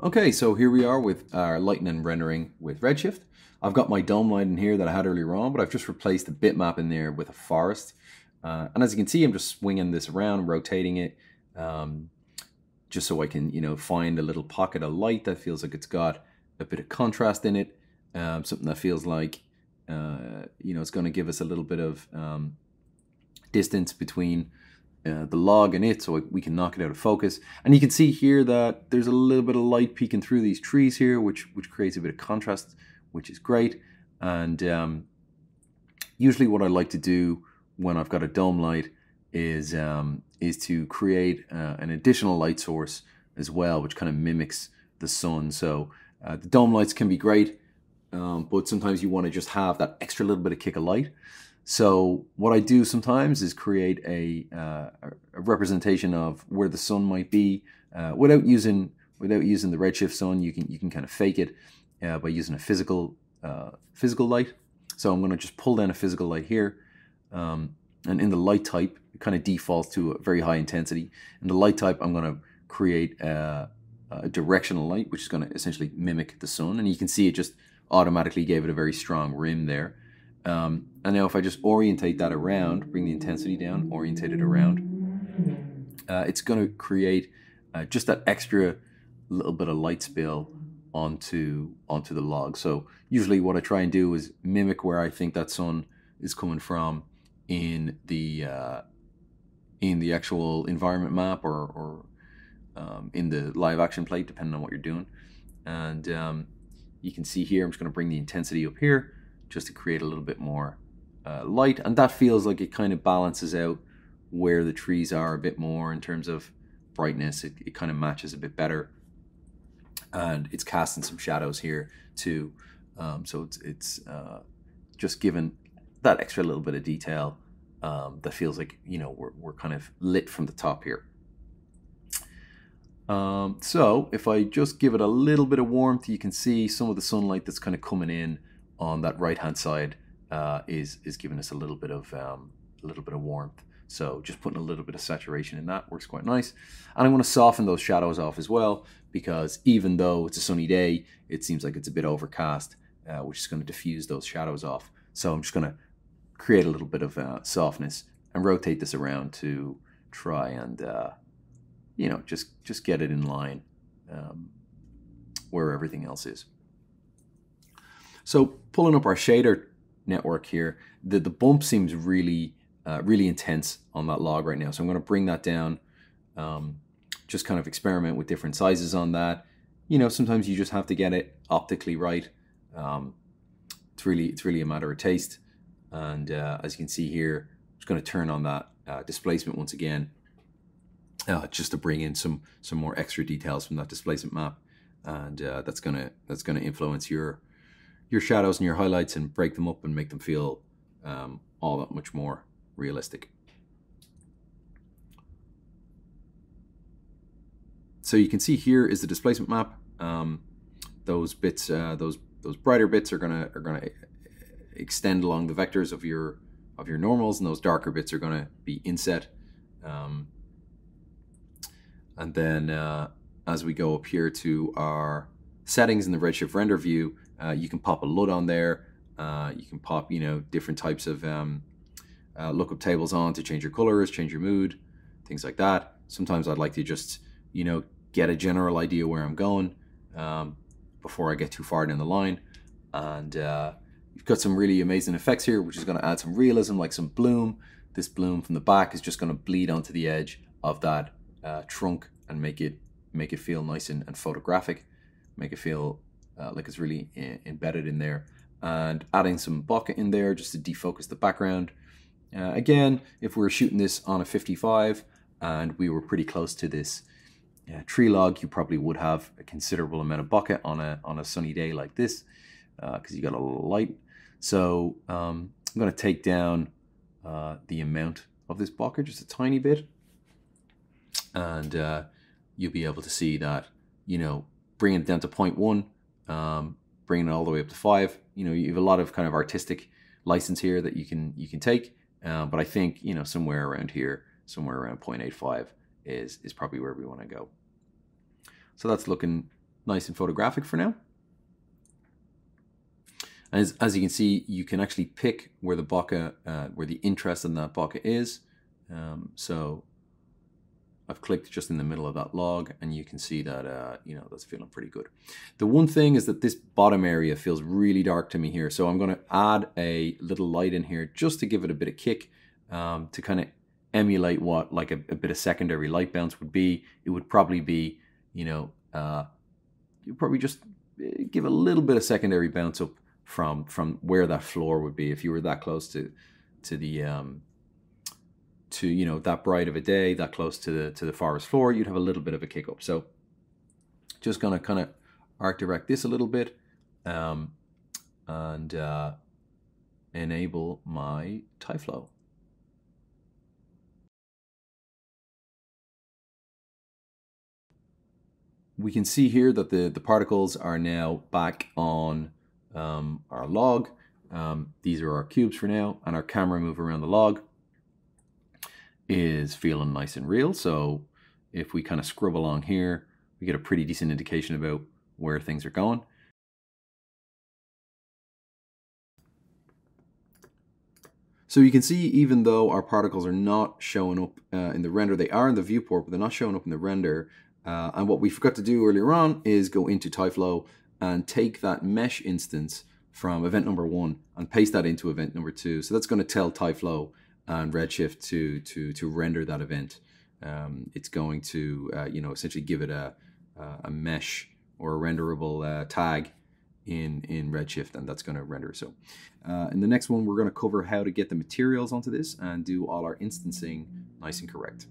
Okay, so here we are with our lightning rendering with Redshift. I've got my dome light in here that I had earlier on, but I've just replaced the bitmap in there with a forest. Uh, and as you can see, I'm just swinging this around, rotating it, um, just so I can, you know, find a little pocket of light that feels like it's got a bit of contrast in it, um, something that feels like, uh, you know, it's going to give us a little bit of um, distance between uh, the log in it so we can knock it out of focus. And you can see here that there's a little bit of light peeking through these trees here, which, which creates a bit of contrast, which is great. And um, usually what I like to do when I've got a dome light is, um, is to create uh, an additional light source as well, which kind of mimics the sun. So uh, the dome lights can be great, um, but sometimes you want to just have that extra little bit of kick of light. So what I do sometimes is create a, uh, a representation of where the sun might be uh, without using without using the redshift sun. You can you can kind of fake it uh, by using a physical uh, physical light. So I'm going to just pull down a physical light here, um, and in the light type, it kind of defaults to a very high intensity. In the light type, I'm going to create a, a directional light, which is going to essentially mimic the sun, and you can see it just automatically gave it a very strong rim there. Um, and now if I just orientate that around, bring the intensity down, orientate it around, uh, it's going to create uh, just that extra little bit of light spill onto onto the log. So usually what I try and do is mimic where I think that sun is coming from in the uh, in the actual environment map or, or um, in the live action plate, depending on what you're doing. And um, you can see here, I'm just going to bring the intensity up here just to create a little bit more uh, light. And that feels like it kind of balances out where the trees are a bit more in terms of brightness. It, it kind of matches a bit better. And it's casting some shadows here too. Um, so it's, it's uh, just given that extra little bit of detail um, that feels like, you know, we're, we're kind of lit from the top here. Um, so if I just give it a little bit of warmth, you can see some of the sunlight that's kind of coming in on that right hand side uh, is is giving us a little bit of um, a little bit of warmth. So just putting a little bit of saturation in that works quite nice. And I'm going to soften those shadows off as well because even though it's a sunny day, it seems like it's a bit overcast, uh, which is going to diffuse those shadows off. So I'm just going to create a little bit of uh, softness and rotate this around to try and uh, you know just just get it in line um, where everything else is. So pulling up our shader network here, the, the bump seems really, uh, really intense on that log right now. So I'm going to bring that down, um, just kind of experiment with different sizes on that. You know, sometimes you just have to get it optically right. Um, it's really, it's really a matter of taste. And uh, as you can see here, I'm just going to turn on that uh, displacement once again, uh, just to bring in some some more extra details from that displacement map, and uh, that's gonna that's gonna influence your your shadows and your highlights and break them up and make them feel um, all that much more realistic. So you can see here is the displacement map. Um, those bits, uh, those those brighter bits are gonna are gonna extend along the vectors of your of your normals, and those darker bits are gonna be inset. Um, and then uh, as we go up here to our settings in the Redshift render view, uh, you can pop a LUT on there. Uh, you can pop, you know, different types of um, uh, lookup tables on to change your colors, change your mood, things like that. Sometimes I'd like to just, you know, get a general idea where I'm going um, before I get too far down the line. And uh, you've got some really amazing effects here, which is going to add some realism, like some bloom. This bloom from the back is just going to bleed onto the edge of that uh, trunk and make it make it feel nice and, and photographic, make it feel uh, like it's really I- embedded in there. And adding some bokeh in there just to defocus the background. Uh, again, if we were shooting this on a 55 and we were pretty close to this uh, tree log, you probably would have a considerable amount of bokeh on a on a sunny day like this because uh, you got a little light. So um, I'm going to take down uh, the amount of this bokeh just a tiny bit, and uh, you'll be able to see that you know bringing it down to 0.1 um, bringing it all the way up to five. You know, you have a lot of kind of artistic license here that you can you can take, uh, but I think you know somewhere around here, somewhere around 0.85 is is probably where we want to go. So that's looking nice and photographic for now. As, as you can see, you can actually pick where the bokeh, uh, where the interest in that bokeh is. Um, so I've clicked just in the middle of that log and you can see that, uh, you know, that's feeling pretty good. The one thing is that this bottom area feels really dark to me here. So I'm going to add a little light in here just to give it a bit of kick um, to kind of emulate what like a, a, bit of secondary light bounce would be. It would probably be, you know, uh, you probably just uh, give a little bit of secondary bounce up from from where that floor would be if you were that close to to the um, to you know that bright of a day, that close to the to the forest floor, you'd have a little bit of a kick up. So just gonna kind of arc direct this a little bit um, and uh, enable my Tyflow. We can see here that the, the particles are now back on um, our log. Um, these are our cubes for now, and our camera move around the log is feeling nice and real. So if we kind of scrub along here, we get a pretty decent indication about where things are going. So you can see even though our particles are not showing up uh, in the render, they are in the viewport, but they're not showing up in the render. Uh, and what we forgot to do earlier on is go into Tyflow and take that mesh instance from event number one and paste that into event number two. So that's going to tell Tyflow and Redshift to to to render that event. Um, it's going to uh, you know essentially give it a a mesh or a renderable uh, tag in in Redshift, and that's going to render. So uh, in the next one, we're going to cover how to get the materials onto this and do all our instancing nice and correct.